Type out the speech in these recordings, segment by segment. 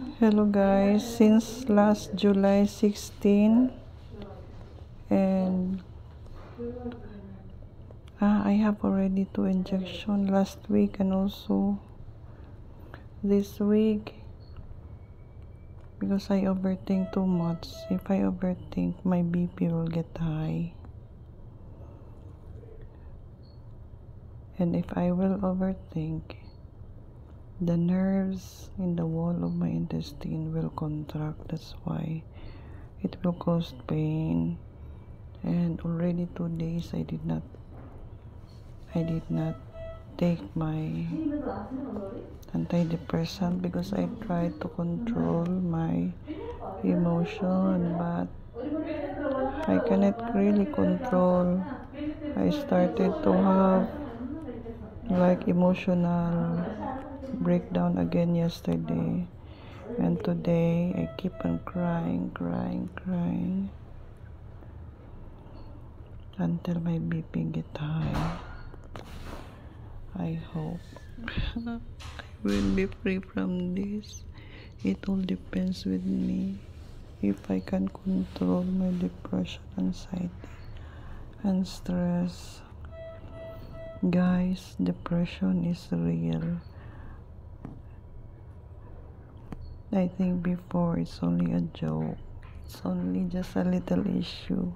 Hello guys, since last July 16 and ah, I have already two injection last week and also this week because I overthink too much. If I overthink, my BP will get high. And if I will overthink, the nerves in the wall of my intestine will contract. That's why it will cause pain. And already two days I did not I did not take my antidepressant because I tried to control my emotion but I cannot really control. I started to have like emotional breakdown again yesterday. And today I keep on crying crying crying. Until my BP get high. I hope. I will be free from this. It all depends with me. If I can control my depression anxiety and stress. Guys, depression is real. I think before it's only a joke. It's only just a little issue.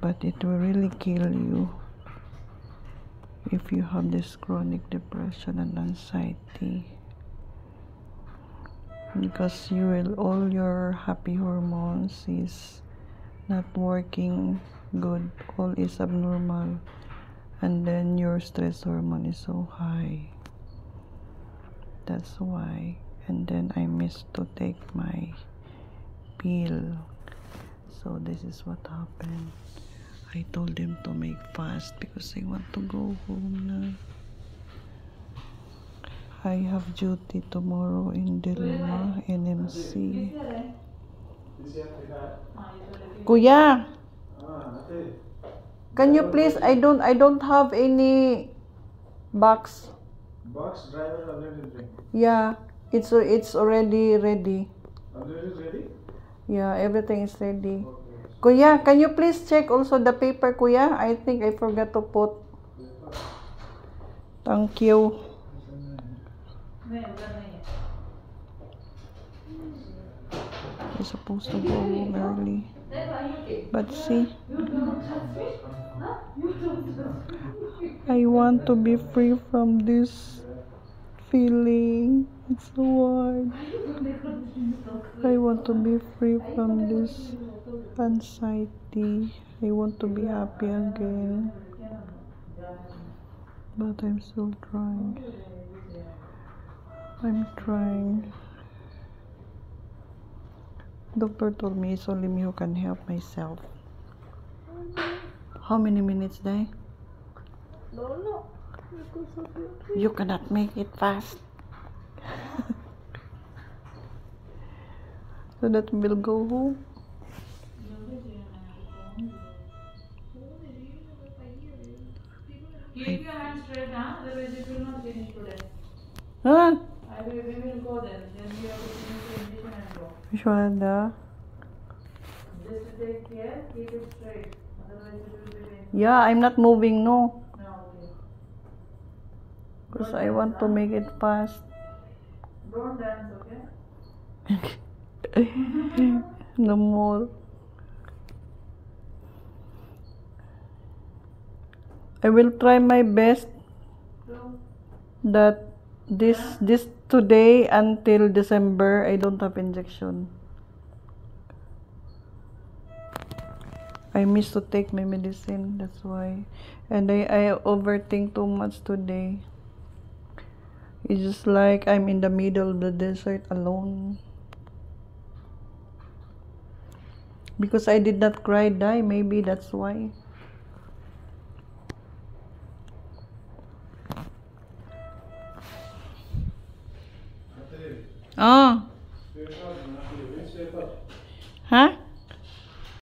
But it will really kill you if you have this chronic depression and anxiety. Because you will all your happy hormones is not working good, all is abnormal and then your stress hormone is so high that's why and then I missed to take my pill so this is what happened I told them to make fast because I want to go home now I have duty tomorrow in Dilma NMC Kuya Can you please? I don't. I don't have any box. Box driver already. Yeah, it's it's already ready. Ready? Yeah, everything is ready. Okay. Kuya, can you please check also the paper, Kuya? I think I forgot to put. Thank you. I'm supposed to go home early. But see, I want to be free from this feeling. It's so hard. I want to be free from this anxiety. I want to be happy again. But I'm still trying. I'm trying. Doctor told me it's only me who can help myself. How many minutes, Day? No, no. Because of your You cannot make it fast. So that we'll go home. Keep your hands straight, huh? Otherwise it will not finish today. Huh? I will, we will go then. Then we have to finish the injection and go. Vishwada. Just take care, keep it straight. Otherwise it will be painful. Yeah, I'm not moving, no. No. Because I want to make it fast. Don't dance, okay? no more. I will try my best that this this today until December I don't have injection. I miss to take my medicine, that's why. And I, I overthink too much today. It's just like I'm in the middle of the desert alone. Because I did not cry, die, maybe that's why. Oh, paper, Nati, which paper? huh?